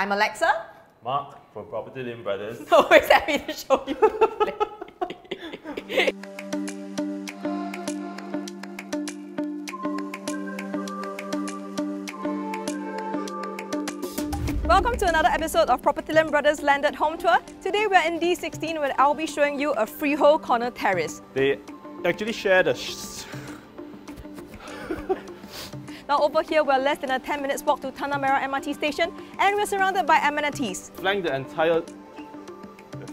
I'm Alexa. Marc from Property Lim Brothers. Always happy to show you. Welcome to another episode of Property Lim Brothers Landed Home Tour. Today we're in D16 where I'll be showing you a freehold corner terrace. They actually share the Now over here, we're less than a 10 minutes walk to Tanah Merah MRT station and we're surrounded by amenities. flank the entire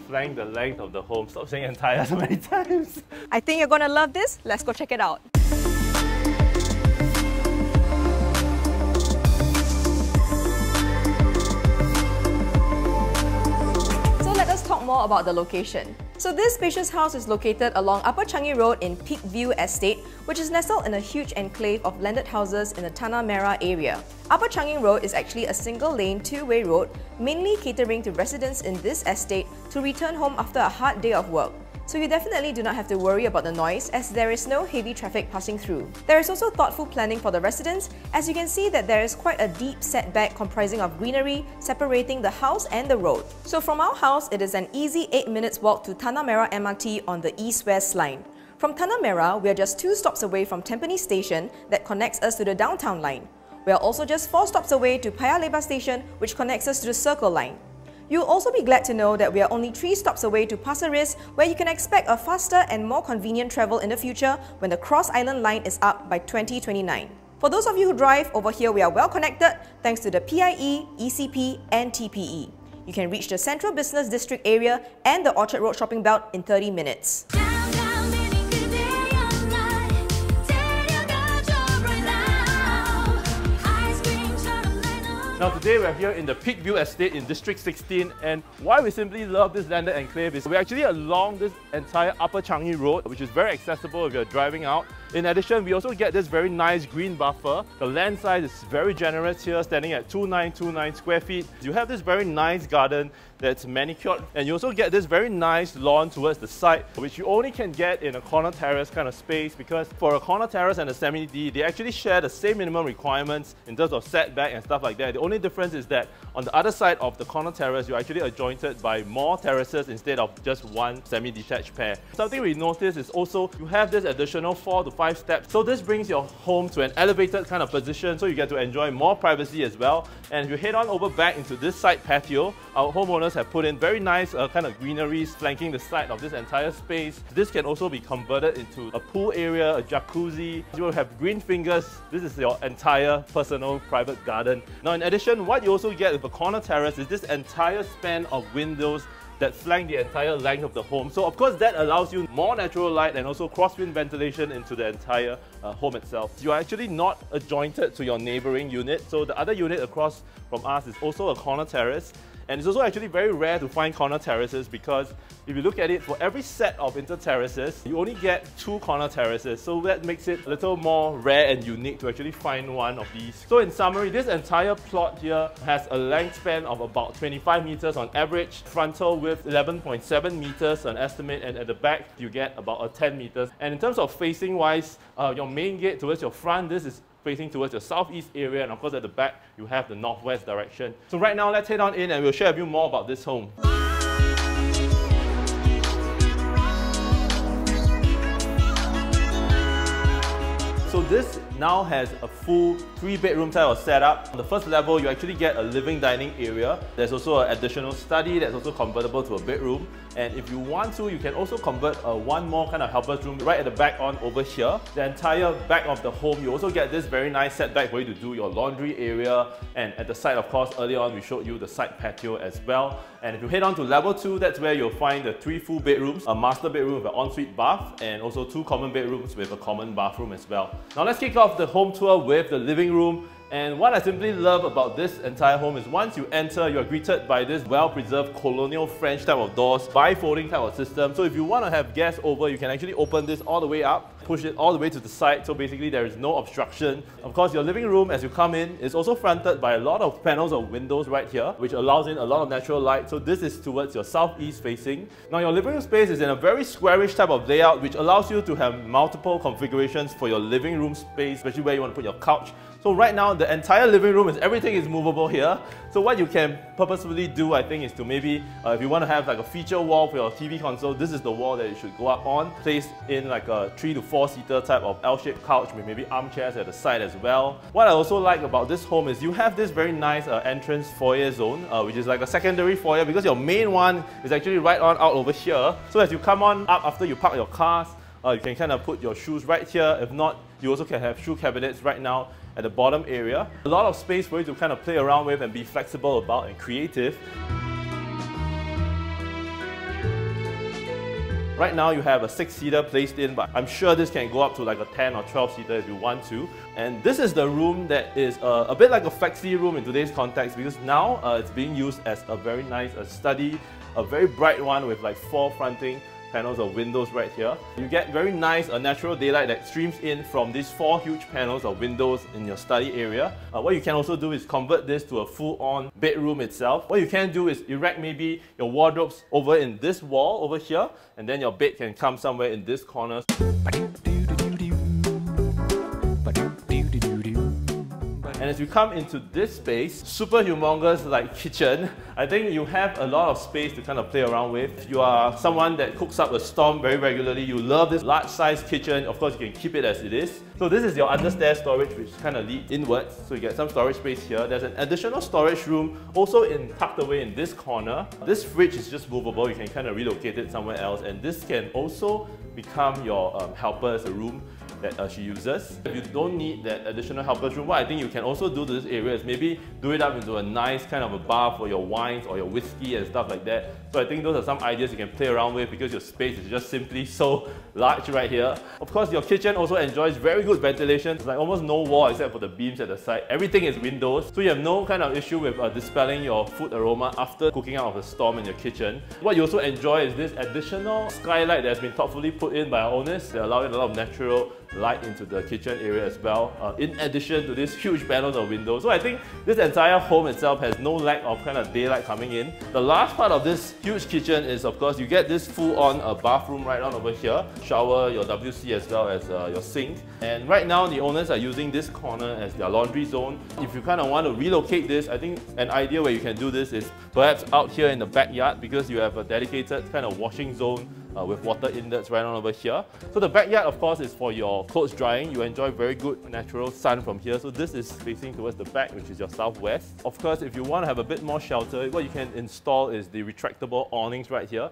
flank the length of the home. Stop saying entire so many times. I think you're gonna love this. Let's go check it out. So let us talk more about the location. So this spacious house is located along Upper Changi Road in Peakview Estate, which is nestled in a huge enclave of landed houses in the Tanah Merah area. Upper Changi Road is actually a single-lane, two-way road, mainly catering to residents in this estate to return home after a hard day of work so you definitely do not have to worry about the noise as there is no heavy traffic passing through. There is also thoughtful planning for the residents as you can see that there is quite a deep setback comprising of greenery separating the house and the road. So from our house, it is an easy 8 minutes walk to Tanah Merah MRT on the east-west line. From Tanah Merah, we are just 2 stops away from Tampines Station that connects us to the downtown line. We are also just 4 stops away to Paya Lebar Station which connects us to the Circle Line. You'll also be glad to know that we are only 3 stops away to Pasir Ris where you can expect a faster and more convenient travel in the future when the Cross Island line is up by 2029. For those of you who drive, over here we are well connected thanks to the PIE, ECP and TPE. You can reach the Central Business District area and the Orchard Road shopping belt in 30 minutes. Now today we're here in the Peakview Estate in District 16 and why we simply love this landed enclave is we're actually along this entire Upper Changi Road which is very accessible if you're driving out. In addition, we also get this very nice green buffer. The land size is very generous here, standing at 2929 square feet. You have this very nice garden that's manicured and you also get this very nice lawn towards the side which you only can get in a corner terrace kind of space because for a corner terrace and a semi-D they actually share the same minimum requirements in terms of setback and stuff like that. The only difference is that on the other side of the corner terrace you're actually adjointed by more terraces instead of just one semi-detached pair. Something we noticed is also you have this additional 4 to 5 steps so this brings your home to an elevated kind of position so you get to enjoy more privacy as well and if you head on over back into this side patio our homeowners owners have put in very nice uh, kind of greeneries flanking the side of this entire space. This can also be converted into a pool area, a jacuzzi. You will have green fingers. This is your entire personal private garden. Now in addition, what you also get with a corner terrace is this entire span of windows that flank the entire length of the home. So of course that allows you more natural light and also crosswind ventilation into the entire uh, home itself. You are actually not adjointed to your neighboring unit. So the other unit across from us is also a corner terrace. And it's also actually very rare to find corner terraces because if you look at it, for every set of inter terraces, you only get two corner terraces. So that makes it a little more rare and unique to actually find one of these. So in summary, this entire plot here has a length span of about 25 meters on average, frontal width 11.7 meters on estimate, and at the back you get about a 10 meters. And in terms of facing wise, uh, your main gate towards your front, this is facing towards the southeast area and of course at the back you have the northwest direction. So right now let's head on in and we'll share with you more about this home. So this now has a full three bedroom type of setup. On the first level, you actually get a living dining area. There's also an additional study that's also convertible to a bedroom. And if you want to, you can also convert a one more kind of helper's room right at the back on over here. The entire back of the home, you also get this very nice setback for you to do your laundry area. And at the side, of course, earlier on, we showed you the side patio as well. And if you head on to level two, that's where you'll find the three full bedrooms, a master bedroom with an ensuite bath, and also two common bedrooms with a common bathroom as well. Now let's kick off the home tour with the living room. And what I simply love about this entire home is once you enter, you're greeted by this well-preserved colonial French type of doors, bifolding type of system. So if you want to have guests over, you can actually open this all the way up push it all the way to the side, so basically there is no obstruction. Of course, your living room, as you come in, is also fronted by a lot of panels of windows right here, which allows in a lot of natural light. So this is towards your southeast facing. Now your living room space is in a very squarish type of layout, which allows you to have multiple configurations for your living room space, especially where you want to put your couch. So right now, the entire living room is everything is movable here. So what you can purposefully do, I think, is to maybe, uh, if you want to have like a feature wall for your TV console, this is the wall that you should go up on. Place in like a three to four seater type of L-shaped couch with maybe armchairs at the side as well. What I also like about this home is you have this very nice uh, entrance foyer zone, uh, which is like a secondary foyer because your main one is actually right on out over here. So as you come on up after you park your cars, uh, you can kind of put your shoes right here. If not, you also can have shoe cabinets right now at the bottom area. A lot of space for you to kind of play around with and be flexible about and creative. Right now you have a 6-seater placed in, but I'm sure this can go up to like a 10 or 12-seater if you want to. And this is the room that is uh, a bit like a flexi room in today's context because now uh, it's being used as a very nice a study, a very bright one with like four fronting panels of windows right here. You get very nice uh, natural daylight that streams in from these four huge panels of windows in your study area. Uh, what you can also do is convert this to a full-on bedroom itself. What you can do is erect maybe your wardrobes over in this wall over here and then your bed can come somewhere in this corner. And as you come into this space, super humongous like kitchen, I think you have a lot of space to kind of play around with. You are someone that cooks up a storm very regularly. You love this large size kitchen. Of course, you can keep it as it is. So this is your understairs storage, which kind of leads inwards. So you get some storage space here. There's an additional storage room also in tucked away in this corner. This fridge is just movable. You can kind of relocate it somewhere else. And this can also become your um, helper as a room that uh, she uses. If you don't need that additional helper's room, what I think you can also do to this area is maybe do it up into a nice kind of a bar for your wines or your whiskey and stuff like that. So I think those are some ideas you can play around with because your space is just simply so large right here. Of course, your kitchen also enjoys very good ventilation. There's like almost no wall except for the beams at the side. Everything is windows, so you have no kind of issue with uh, dispelling your food aroma after cooking out of a storm in your kitchen. What you also enjoy is this additional skylight that has been thoughtfully put in by our owners. They allow a lot of natural light into the kitchen area as well, uh, in addition to this huge panels of windows. So I think this entire home itself has no lack of kind of daylight coming in. The last part of this huge kitchen is of course you get this full-on uh, bathroom right on over here, shower, your WC as well as uh, your sink. And right now the owners are using this corner as their laundry zone. If you kind of want to relocate this, I think an idea where you can do this is perhaps out here in the backyard because you have a dedicated kind of washing zone uh, with water inlets right on over here. So the backyard, of course, is for your clothes drying. You enjoy very good natural sun from here. So this is facing towards the back, which is your southwest. Of course, if you want to have a bit more shelter, what you can install is the retractable awnings right here.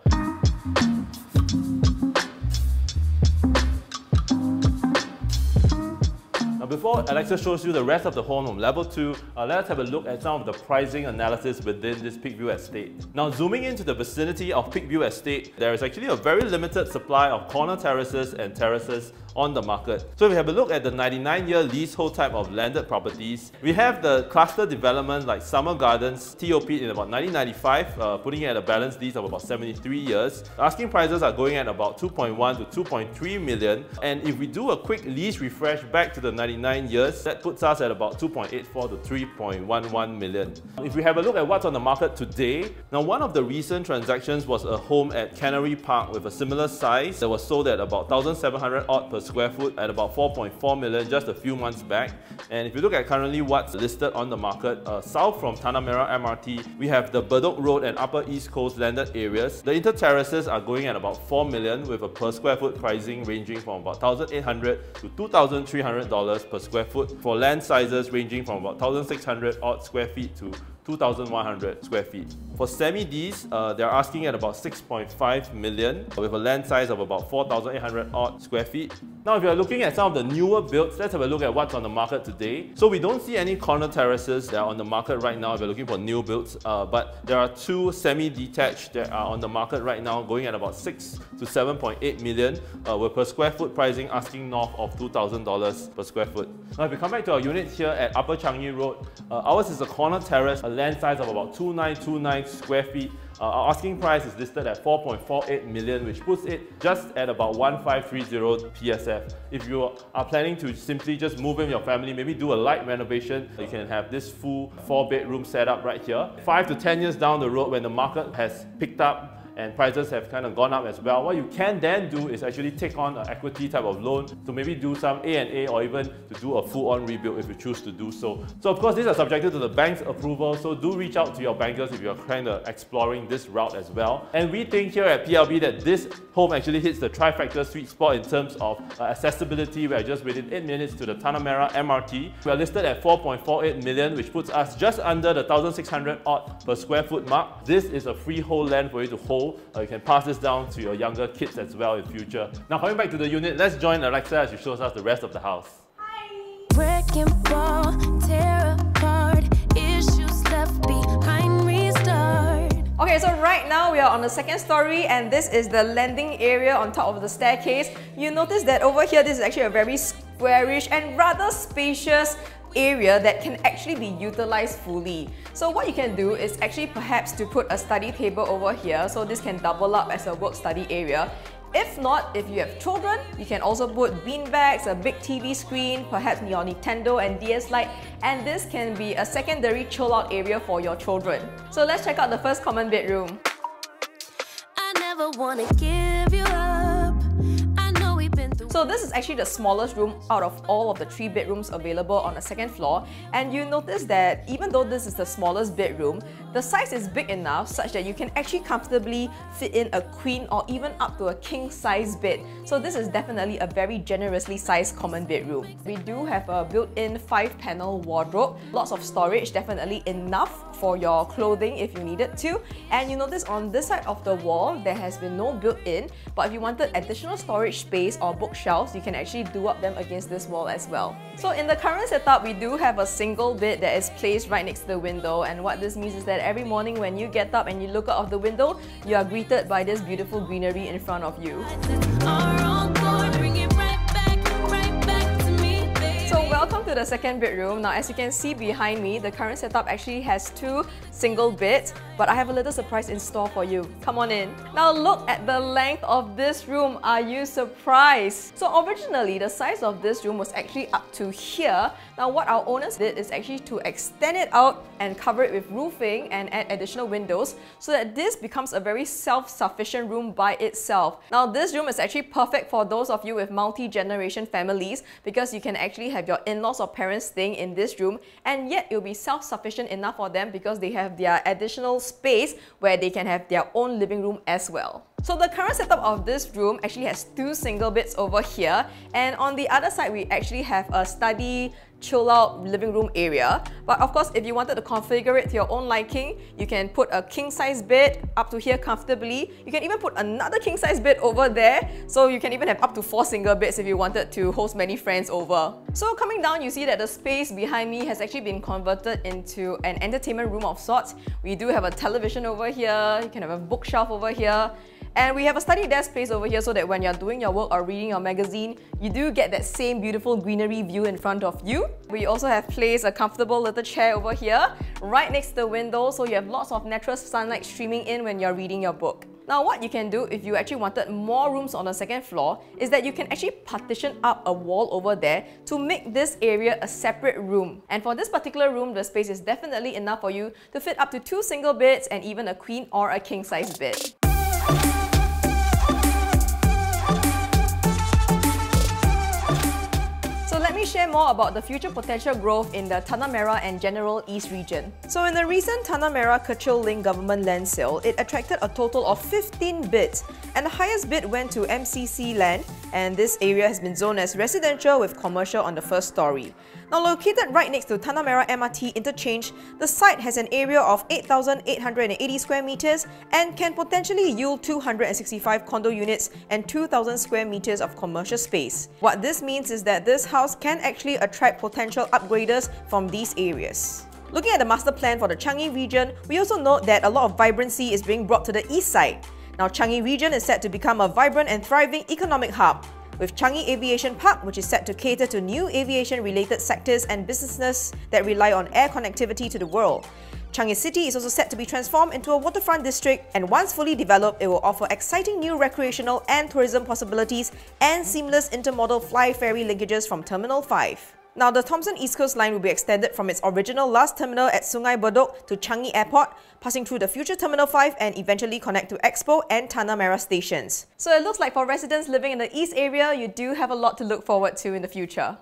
Now before Alexa shows you the rest of the home from level 2, uh, let's have a look at some of the pricing analysis within this Peakview estate. Now zooming into the vicinity of Peakview estate, there is actually a very limited supply of corner terraces and terraces on the market. So if we have a look at the 99-year leasehold type of landed properties, we have the cluster development like Summer Gardens, TOP in about 1995, uh, putting it at a balance lease of about 73 years. asking prices are going at about 2.1 to 2.3 million. And if we do a quick lease refresh back to the 99 years, that puts us at about 2.84 to 3.11 million. If we have a look at what's on the market today, now one of the recent transactions was a home at Cannery Park with a similar size that was sold at about 1,700 odd per square foot at about 4.4 million just a few months back. And if you look at currently what's listed on the market, uh, south from Tanah Merah MRT, we have the Bedok Road and Upper East Coast landed areas. The inter terraces are going at about 4 million with a per square foot pricing ranging from about 1,800 to 2,300 dollars per square foot for land sizes ranging from about 1,600 odd square feet to 2,100 square feet. For semi-Ds, uh, they're asking at about 6.5 million with a land size of about 4,800 odd square feet. Now, if you're looking at some of the newer builds, let's have a look at what's on the market today. So we don't see any corner terraces that are on the market right now if you're looking for new builds, uh, but there are two semi-detached that are on the market right now going at about 6 to 7.8 million uh, with per square foot pricing asking north of $2,000 per square foot. Now, if we come back to our unit here at Upper Changi Road, uh, ours is a corner terrace, a land size of about 2929 square feet. Uh, our asking price is listed at 4.48 million, which puts it just at about 1530 PSF. If you are planning to simply just move in your family, maybe do a light renovation, you can have this full four bedroom setup right here. Five to 10 years down the road when the market has picked up and prices have kind of gone up as well. What you can then do is actually take on an equity type of loan to maybe do some A&A or even to do a full-on rebuild if you choose to do so. So of course, these are subjected to the bank's approval, so do reach out to your bankers if you're kind of exploring this route as well. And we think here at PLB that this home actually hits the trifecta sweet spot in terms of uh, accessibility. We are just within 8 minutes to the Tanah Merah MRT. We are listed at 4.48 million, which puts us just under the 1,600 odd per square foot mark. This is a freehold land for you to hold. Uh, you can pass this down to your younger kids as well in future. Now coming back to the unit, let's join Alexa as she shows us the rest of the house. Wrecking ball, tear apart, issues left behind, restart. Okay, so right now we are on the second story and this is the landing area on top of the staircase. You notice that over here this is actually a very squarish and rather spacious area that can actually be utilized fully. So what you can do is actually perhaps to put a study table over here so this can double up as a work study area if not, if you have children, you can also put beanbags, a big TV screen, perhaps your Nintendo and DS Lite, and this can be a secondary chill out area for your children. So let's check out the first common bedroom. So this is actually the smallest room out of all of the three bedrooms available on the second floor and you notice that even though this is the smallest bedroom, the size is big enough such that you can actually comfortably fit in a queen or even up to a king size bed. So this is definitely a very generously sized common bedroom. We do have a built-in 5-panel wardrobe, lots of storage, definitely enough for your clothing if you needed to. And you notice on this side of the wall, there has been no built-in, but if you wanted additional storage space or bookshelves, you can actually do up them against this wall as well. So in the current setup, we do have a single bed that is placed right next to the window. And what this means is that every morning when you get up and you look out of the window, you are greeted by this beautiful greenery in front of you. To the second bedroom. Now as you can see behind me, the current setup actually has two single beds, but I have a little surprise in store for you. Come on in. Now look at the length of this room. Are you surprised? So originally, the size of this room was actually up to here. Now what our owners did is actually to extend it out and cover it with roofing and add additional windows so that this becomes a very self-sufficient room by itself. Now this room is actually perfect for those of you with multi-generation families because you can actually have your in-laws or parents staying in this room and yet it'll be self-sufficient enough for them because they have their additional space where they can have their own living room as well. So the current setup of this room actually has two single beds over here and on the other side we actually have a study chill out living room area. But of course, if you wanted to configure it to your own liking, you can put a king size bed up to here comfortably. You can even put another king size bed over there. So you can even have up to four single beds if you wanted to host many friends over. So coming down, you see that the space behind me has actually been converted into an entertainment room of sorts. We do have a television over here. You can have a bookshelf over here. And we have a study desk space over here so that when you're doing your work or reading your magazine, you do get that same beautiful greenery view in front of you. We also have placed a comfortable little chair over here, right next to the window, so you have lots of natural sunlight streaming in when you're reading your book. Now what you can do if you actually wanted more rooms on the second floor is that you can actually partition up a wall over there to make this area a separate room. And for this particular room, the space is definitely enough for you to fit up to two single beds and even a queen or a king size bed. Share more about the future potential growth in the Tanah Merah and General East region. So in the recent Tanah Merah Kechil Link government land sale, it attracted a total of 15 bids and the highest bid went to MCC land and this area has been zoned as residential with commercial on the first story. Now located right next to Tanah Merah MRT interchange, the site has an area of 8,880 square meters and can potentially yield 265 condo units and 2,000 square meters of commercial space. What this means is that this house can actually attract potential upgraders from these areas. Looking at the master plan for the Changi region, we also note that a lot of vibrancy is being brought to the east side. Now Changi region is set to become a vibrant and thriving economic hub, with Changi Aviation Park, which is set to cater to new aviation-related sectors and businesses that rely on air connectivity to the world. Changi City is also set to be transformed into a waterfront district and once fully developed, it will offer exciting new recreational and tourism possibilities and seamless intermodal fly ferry linkages from Terminal 5. Now, the Thomson East Coast Line will be extended from its original last terminal at Sungai Bedok to Changi Airport, passing through the future Terminal 5 and eventually connect to Expo and Tanah Merah stations. So it looks like for residents living in the east area, you do have a lot to look forward to in the future.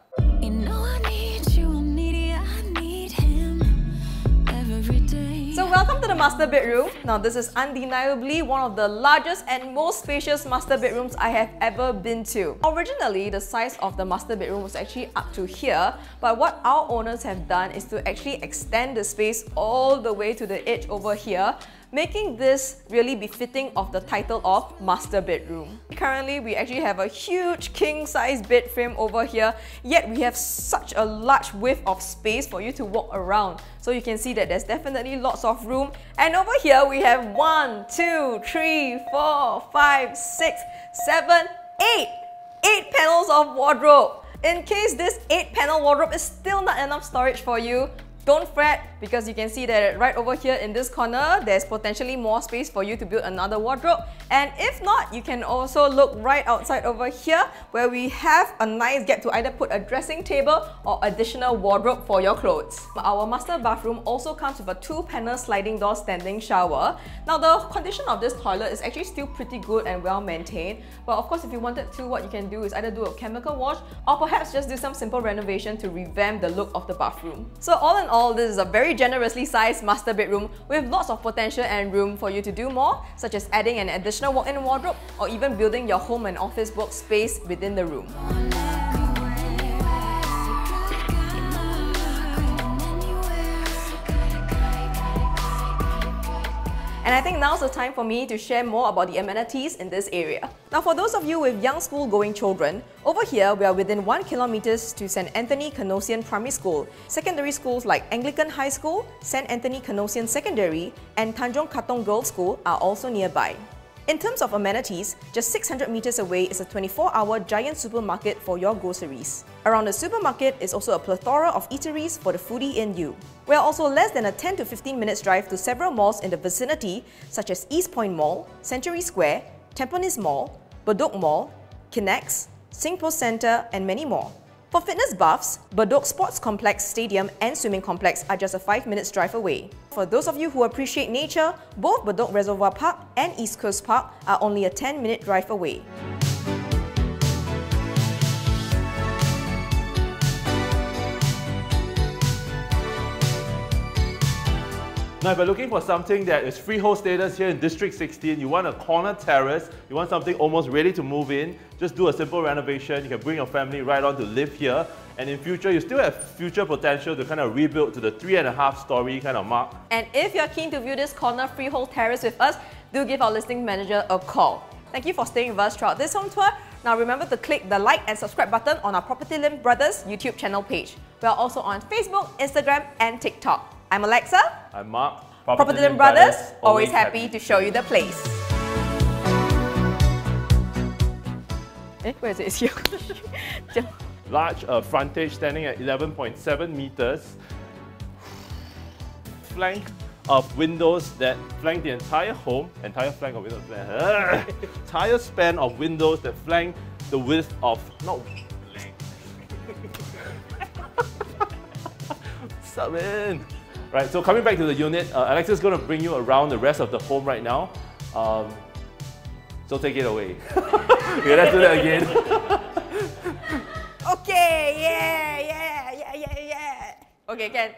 Welcome to the master bedroom. Now this is undeniably one of the largest and most spacious master bedrooms I have ever been to. Originally, the size of the master bedroom was actually up to here, but what our owners have done is to actually extend the space all the way to the edge over here making this really befitting of the title of master bedroom. Currently, we actually have a huge king-size bed frame over here, yet we have such a large width of space for you to walk around. So you can see that there's definitely lots of room. And over here, we have one, two, three, four, five, six, seven, eight, eight panels of wardrobe. In case this 8 panel wardrobe is still not enough storage for you, don't fret because you can see that right over here in this corner, there's potentially more space for you to build another wardrobe. And if not, you can also look right outside over here where we have a nice gap to either put a dressing table or additional wardrobe for your clothes. Our master bathroom also comes with a two-panel sliding door standing shower. Now the condition of this toilet is actually still pretty good and well maintained. But of course, if you wanted to, what you can do is either do a chemical wash or perhaps just do some simple renovation to revamp the look of the bathroom. So all in all, this is a very generously sized master bedroom with lots of potential and room for you to do more, such as adding an additional walk-in wardrobe or even building your home and office workspace within the room. And I think now's the time for me to share more about the amenities in this area. Now for those of you with young school going children, over here we are within 1 kilometers to St. Anthony Canossian Primary School. Secondary schools like Anglican High School, St. Anthony Canossian Secondary and Tanjong Katong Girls School are also nearby. In terms of amenities, just 600 meters away is a 24-hour giant supermarket for your groceries. Around the supermarket is also a plethora of eateries for the foodie in you. We are also less than a 10 to 15 minutes drive to several malls in the vicinity such as East Point Mall, Century Square, Tampines Mall, Bedok Mall, Kinex, Singpost Centre and many more. For fitness buffs, Bedok Sports Complex Stadium and Swimming Complex are just a 5 minutes drive away. For those of you who appreciate nature, both Bedok Reservoir Park and East Coast Park are only a 10 minute drive away. Now, if you're looking for something that is freehold status here in District 16, you want a corner terrace, you want something almost ready to move in, just do a simple renovation. You can bring your family right on to live here. And in future, you still have future potential to kind of rebuild to the three and a half story kind of mark. And if you're keen to view this corner freehold terrace with us, do give our listing manager a call. Thank you for staying with us throughout this home tour. Now remember to click the like and subscribe button on our Property Lim Brothers YouTube channel page. We are also on Facebook, Instagram and TikTok. I'm Alexa. I'm Marc. Property Lim Brothers, always happy to show you the place. Eh, where is it? It's here. Large uh, frontage standing at 11.7 meters. Flank of windows that flank the entire home, entire flank of windows, entire span of windows that flank the width of, not Sup, man? Right, so coming back to the unit, uh, Alexa's going to bring you around the rest of the home right now. Um, so take it away. okay, let's do that again. Okay, yeah, yeah, yeah, yeah, yeah. Okay, can.